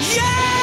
Yeah!